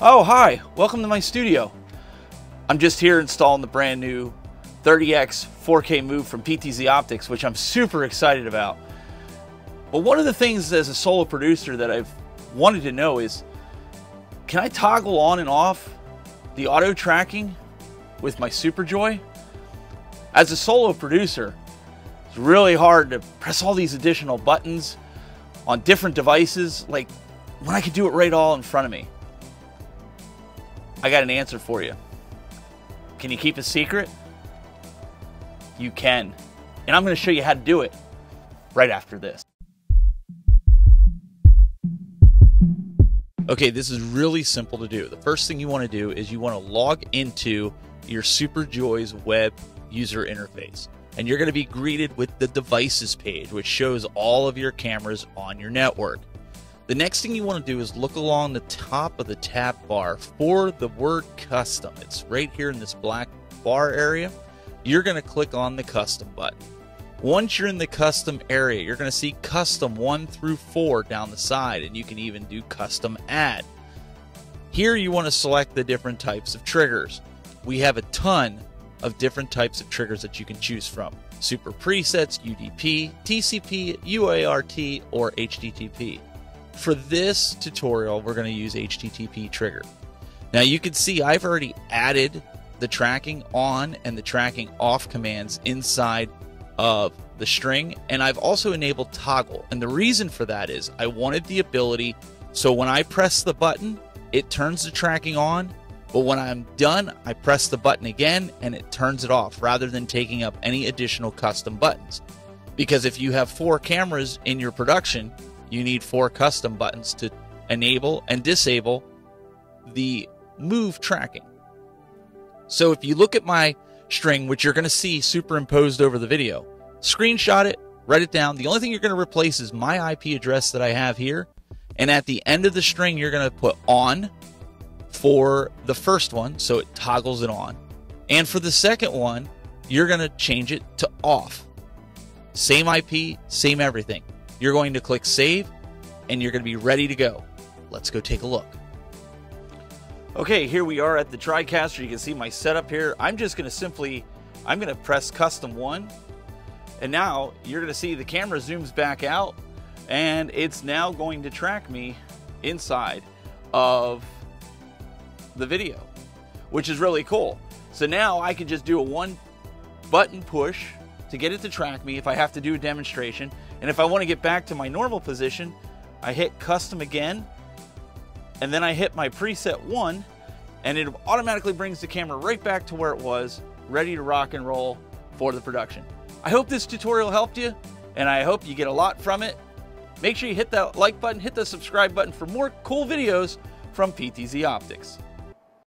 Oh, hi. Welcome to my studio. I'm just here installing the brand new 30X 4K move from PTZ Optics, which I'm super excited about. But one of the things as a solo producer that I've wanted to know is, can I toggle on and off the auto tracking with my SuperJoy? As a solo producer, it's really hard to press all these additional buttons on different devices, like when I could do it right all in front of me. I got an answer for you. Can you keep a secret? You can. And I'm going to show you how to do it right after this. Okay, this is really simple to do. The first thing you want to do is you want to log into your SuperJoy's web user interface. And you're going to be greeted with the devices page, which shows all of your cameras on your network. The next thing you want to do is look along the top of the tab bar for the word custom. It's right here in this black bar area. You're going to click on the custom button. Once you're in the custom area, you're going to see custom 1 through 4 down the side, and you can even do custom add. Here you want to select the different types of triggers. We have a ton of different types of triggers that you can choose from. Super presets, UDP, TCP, UART, or HTTP. For this tutorial, we're going to use HTTP trigger. Now you can see I've already added the tracking on and the tracking off commands inside of the string, and I've also enabled toggle. And the reason for that is I wanted the ability so when I press the button, it turns the tracking on but when I'm done, I press the button again and it turns it off rather than taking up any additional custom buttons. Because if you have four cameras in your production, you need four custom buttons to enable and disable the move tracking. So if you look at my string, which you're going to see superimposed over the video, screenshot it, write it down. The only thing you're going to replace is my IP address that I have here. And at the end of the string, you're going to put on for the first one, so it toggles it on. And for the second one, you're going to change it to off. Same IP, same everything. You're going to click save and you're going to be ready to go. Let's go take a look. Okay, here we are at the TriCaster. You can see my setup here. I'm just going to simply, I'm going to press custom one. And now you're going to see the camera zooms back out and it's now going to track me inside of the video, which is really cool. So now I can just do a one button push to get it to track me if I have to do a demonstration. And if I want to get back to my normal position, I hit custom again, and then I hit my preset one, and it automatically brings the camera right back to where it was, ready to rock and roll for the production. I hope this tutorial helped you, and I hope you get a lot from it. Make sure you hit that like button, hit the subscribe button for more cool videos from PTZ Optics.